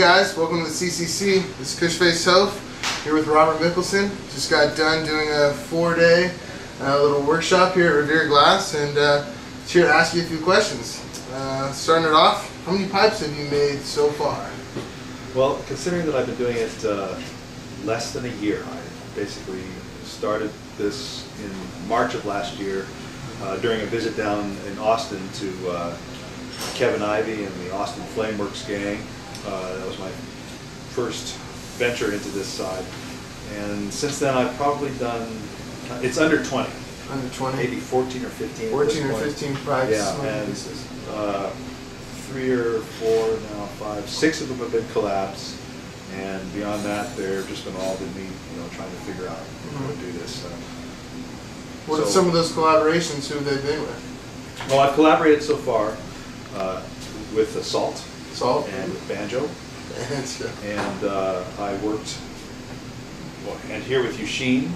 guys? Welcome to the CCC. This is Kushface Toph here with Robert Mickelsen. Just got done doing a four-day uh, little workshop here at Revere Glass, and uh, here to ask you a few questions. Uh, starting it off, how many pipes have you made so far? Well, considering that I've been doing it uh, less than a year, I basically started this in March of last year uh, during a visit down in Austin to uh, Kevin Ivey and the Austin Flameworks gang. Uh, that was my first venture into this side. And since then, I've probably done, it's under 20, Under 20? maybe 14 or 15 14 or point. 15 pipes? Yeah, and uh, three or four now, five, six of them have been collabs, and beyond that, they're just been all been me, you know, trying to figure out how to Mhm. do this. Uh, What are some of those collaborations? Who have they been with? Well, I've collaborated so far uh, with Assault Salt? and with Banjo, and uh, I worked, well, and here with Eugene,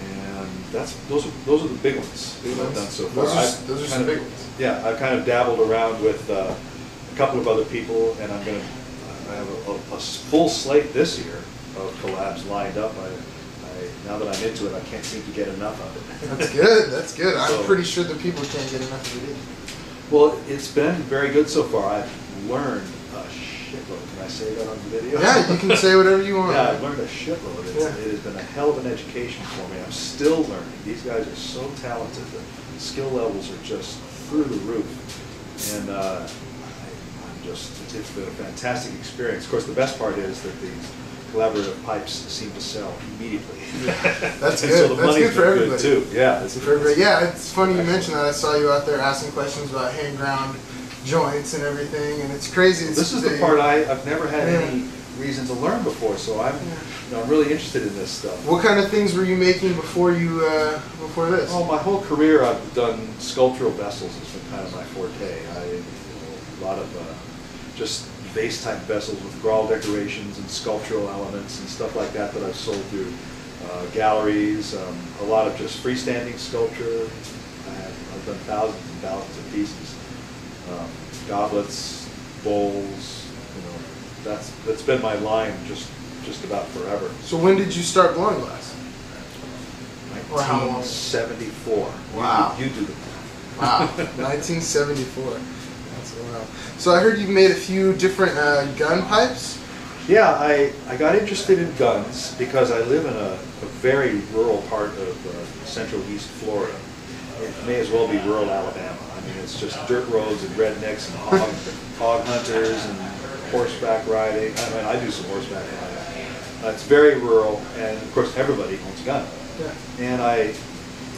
and that's those are those are the big ones Big that I've ones. done so far. Those are- I've those are some of- big ones. Yeah, I've kind of dabbled around with uh, a couple of other people, and I'm gonna, I have a full slate this year of collabs lined up. I, I, now that I'm into it, I can't seem to get enough of it. That's good. That's good. I'm So- pretty sure the people can't get enough of it either. Well, it's been very good so far. I've learned a shitload. Can I say that on the video? Yeah, you can say whatever you want. Yeah, I've learned a shitload. It's, Yeah. It has been a hell of an education for me. I'm still learning. These guys are so talented. The skill levels are just through the roof. And uh, I, I'm just, it's been a fantastic experience. Of course, the best part is that these collaborative pipes seem to sell immediately. That's good. So the That's good for everybody. Too. Yeah. It's, For everybody. Yeah, it's funny you mentioned that. I saw you out there asking questions about hand ground joints and everything, and it's crazy. It's This is the part I, I've never had Yeah. any reason to learn before, so I'm, Yeah. you know, I'm really interested in this stuff. What kind of things were you making before you uh, before this? Oh, my whole career I've done sculptural vessels It's been kind of my forte. I, you know, a lot of uh, just vase type vessels with graal decorations and sculptural elements and stuff like that that I've sold through uh, galleries. Um, a lot of just freestanding sculpture. Have, I've done thousands and thousands of pieces. Um, goblets, bowls. You know, that's that's been my line just just about forever. So when did you start blowing glass? Or 1974. Wow. You, do the math. Wow, 1974. That's a while. So I heard you made a few different uh, gun pipes. Yeah, I, I got interested in guns because I live in a, a very rural part of uh, central east Florida. It may as well be rural Alabama. It's just dirt roads and rednecks and hog, hog hunters and horseback riding. I mean, I do some horseback riding. Uh, it's very rural, and of course, everybody owns a gun. Yeah. And I,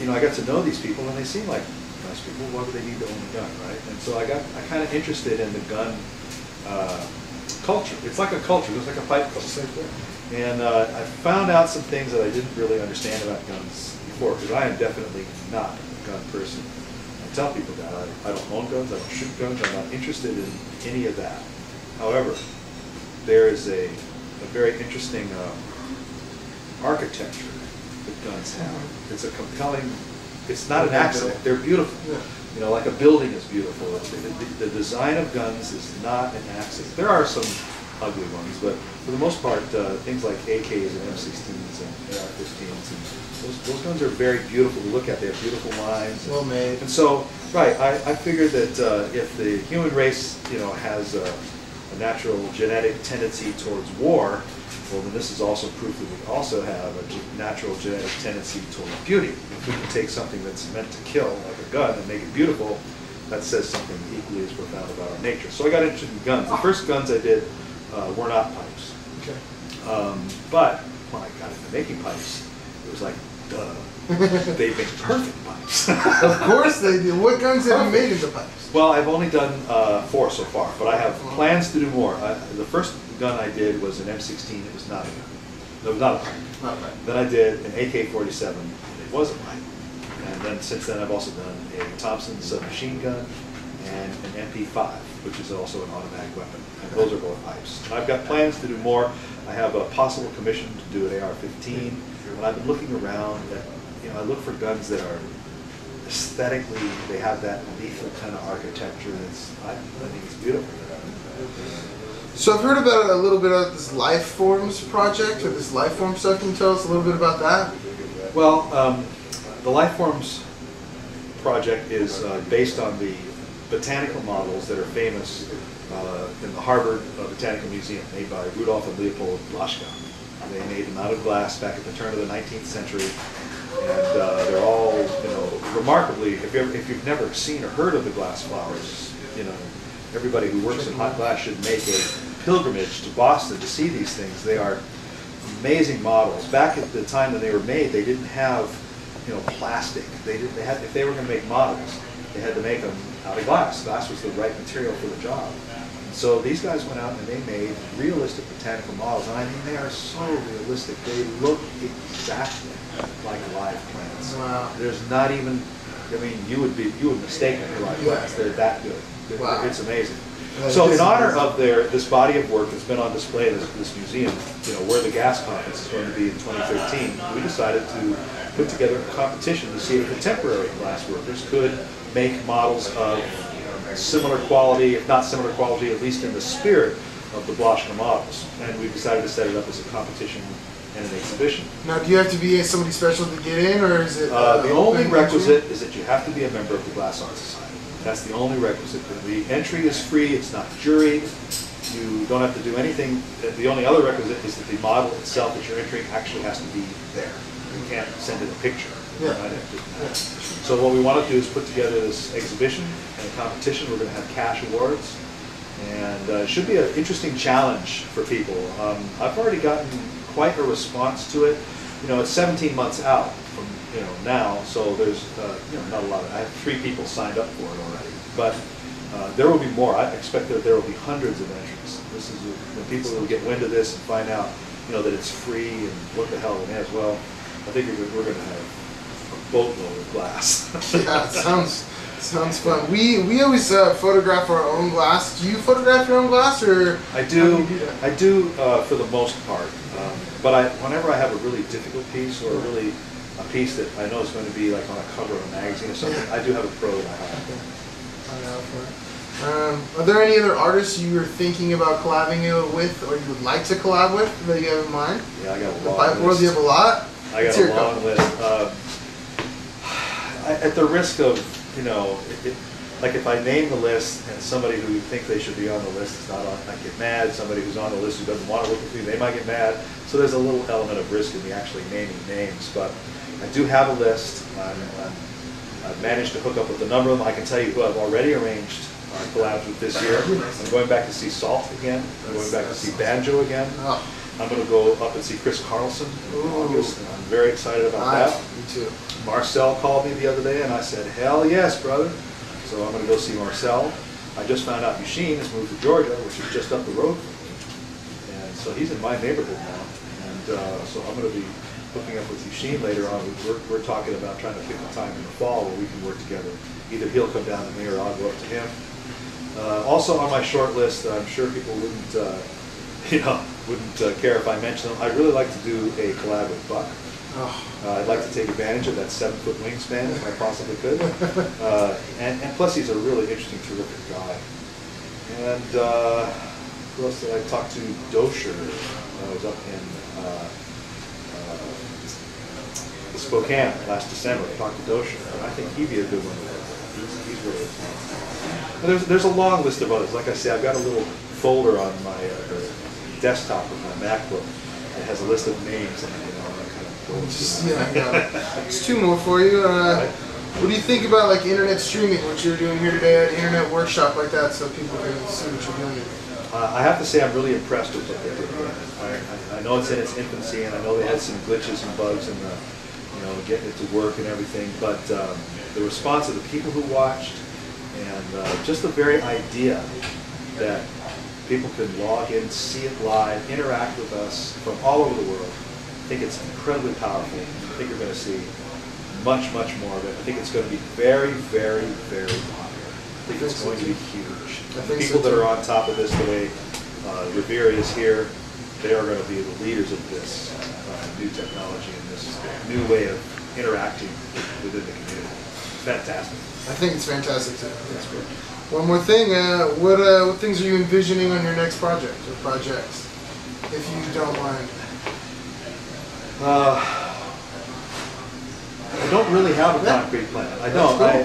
you know, I got to know these people, and they seem like nice people. Why would they need to own a gun, right? And so I got, I kind of interested in the gun uh, culture. It's like a culture. It's like a fight culture. And uh, I found out some things that I didn't really understand about guns before, because I am definitely not a gun person. Tell people that. I, I don't own guns, I don't shoot guns, I'm not interested in any of that. However, there is a, a very interesting um, architecture that guns have. It's a compelling, it's not an accident, they're beautiful. Yeah. You know, like a building is beautiful. The, the- the design of guns is not an accident. There are some ugly ones, but for the most part, uh, things like AKs and M16s and AR-15s, those, those guns are very beautiful to look at. They have beautiful lines. Well made. And so, right, I, I figured that uh, if the human race, you know, has a, a natural genetic tendency towards war, well, then this is also proof that we also have a natural genetic tendency towards beauty. If we can take something that's meant to kill, like a gun, and make it beautiful, that says something equally as profound about our nature. So I got interested in guns. The first guns I did uh, were not pipes. Okay. Um, but when I got into making pipes, it was like, duh, they make perfect pipes. Of course they do. What guns have you made into pipes? Well, I've only done uh, four so far, but I have plans to do more. I, the first gun I did was an M16. It was not a gun. It was not a pipe. Not right. Then I did an AK-47. It was a pipe. And then since then, I've also done a Thompson submachine gun and an MP5, which is also an automatic weapon. And those are both pipes. And I've got plans to do more. I have a possible commission to do an AR-15. And I've been looking around at, you know, I look for guns that are aesthetically, they have that lethal kind of architecture that's, I, I think it's beautiful. So I've heard about a little bit of this life forms project or this life form stuff. Can you tell us a little bit about that? Well, um, the Life Forms project is uh, based on the botanical models that are famous uh, in the Harvard Botanical Museum, made by Rudolf and Leopold Blaschka. They made them out of glass back at the turn of the 19th century, and uh, they're all, you know, remarkably. If, you if you've never seen or heard of the glass flowers, you know, everybody who works in hot glass should make a pilgrimage to Boston to see these things. They are amazing models. Back at the time when they were made, they didn't have, you know, plastic. They didn't. They had if they were going to make models, they had to make them out of glass. Glass was the right material for the job. So these guys went out and they made realistic botanical models, and I mean they are so realistic. They look exactly like live plants. Wow. There's not even. I mean, you would be you would mistake them for live plants. They're that good. They're- Wow. It's amazing. So in honor amazing. of their, this body of work that's been on display in this, this museum, you know, where the GAS conference is going to be in 2013, we decided to put together a competition to see if contemporary glass workers could make models of similar quality, if not similar quality, at least in the spirit of the Blaschka models. And we decided to set it up as a competition and an exhibition. Now, do you have to be somebody special to get in, or is it? Uh, the only requisite entry? is that you have to be a member of the Glass Art Society. That's the only requisite. The entry is free, it's not juried, you don't have to do anything. The- The only other requisite is that the model itself that you're entering actually has to be there. You can't send in a picture. So what we want to do is put together this exhibition and competition. We're going to have cash awards. And uh, it should be an interesting challenge for people. Um, I've already gotten quite a response to it. You know, it's 17 months out from, you know, now, so there's, uh, you know, not a lot of, I have three people signed up for it already. But uh, there will be more. I expect that there will be hundreds of entries. This is, when people will get wind of this and find out, you know, that it's free and what the hell it is, as well, I think we're, going to have boatload of glass. yeah, sounds sounds fun. We we always uh, photograph our own glass. Do you photograph your own glass, or I do. do? I do uh, for the most part. Um, but I, whenever I have a really difficult piece or a really a piece that I know is going to be like on a cover of a magazine or something, Yeah. I do have a pro that I hire. Find out for it. Um, are there any other artists you are thinking about collabing with, or you would like to collab with that you have in mind? Yeah, I got a The long pipe world, you have a lot. I got hear a couple. long list. I, at the risk of, you know, it, it, like if I name the list and somebody who think they should be on the list is not on, I get mad. Somebody who's on the list who doesn't want to work with me, they might get mad. So there's a little element of risk in me actually naming names. But I do have a list. I'm, I'm, I've managed to hook up with a number of them. I can tell you who I've already arranged uh, collabs with this year. I'm going back to see Salt again. I'm going back to see Banjo again. Oh, I'm going to go up and see Chris Carlson in Ooh. August. I'm very excited about that. me too. Marcel called me the other day and I said, hell yes, brother. So I'm going to go see Marcel. I just found out Eugene has moved to Georgia, which is just up the road from me. And so he's in my neighborhood now. And uh, so I'm going to be hooking up with Eugene later on. We're, we're talking about trying to pick a time in the fall where we can work together. Either he'll come down to me or I'll go up to him. Uh, also on my short list, I'm sure people wouldn't, uh, you know, wouldn't uh, care if I mention them. I'd really like to do a collab with Buck. Uh, I'd like to take advantage of that seven-foot wingspan if I possibly could. Uh, and, and plus, he's a really interesting, terrific guy. And uh, who else did I talk to? Dosher. I was up in uh, uh, Spokane last December. I talked to Dosher, and I think he'd be a good one. He's, he's really. There's there's a long list of others. Like I say, I've got a little folder on my uh, desktop of my MacBook that has a list of names and you know, Just yeah. yeah. Just two more for you. Uh, what do you think about like internet streaming? What you're doing here today, an internet workshop like that, so people can see what you're doing. Uh, I have to say, I'm really impressed with what they're doing. I, I, know it's in its infancy, and I know they had some glitches and bugs in the, you know, getting it to work and everything. But um, the response of the people who watched, and uh, just the very idea that people can log in, see it live, interact with us from all over the world, I think it's incredibly powerful. I think you're going to see much, much more of it. I think it's going to be very, very, very popular. I think it's going to be huge. I the people that are on top of this, the way uh, Revere is here, they are going to be the leaders of this uh, new technology and this new way of interacting within the community. Fantastic. I think it's fantastic too. That's great. One more thing. Uh, what uh, what things are you envisioning on your next project or projects, if you don't mind? Uh, I don't really have a concrete plan. I don't. I,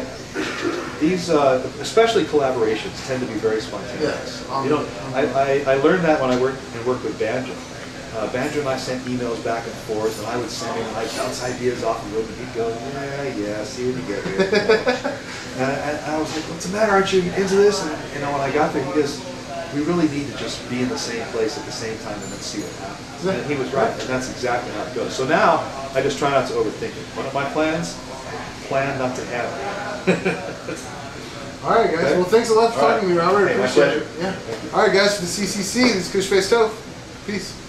these, uh, especially collaborations, tend to be very spontaneous. Yes, um, You know, I, I, I learned that when I worked and worked with Banjo. Uh, Banjo and I sent emails back and forth, and I would send him, I'd bounce ideas off of him, and he'd go, yeah, yeah, see when you get here. and, and I was like, what's the matter? Aren't you into this? And you know, when I got there, he goes, we really need to just be in the same place at the same time and then see what happens. And he was right, and that's exactly how it goes. So now, I just try not to overthink it. One of my plans, plan not to have it. All right, guys. Okay. Well, thanks a lot for All talking to me, right. Robert. Hey, my Appreciate pleasure. it. Yeah. All right, guys. For the CCC, this is Kush Face. Peace.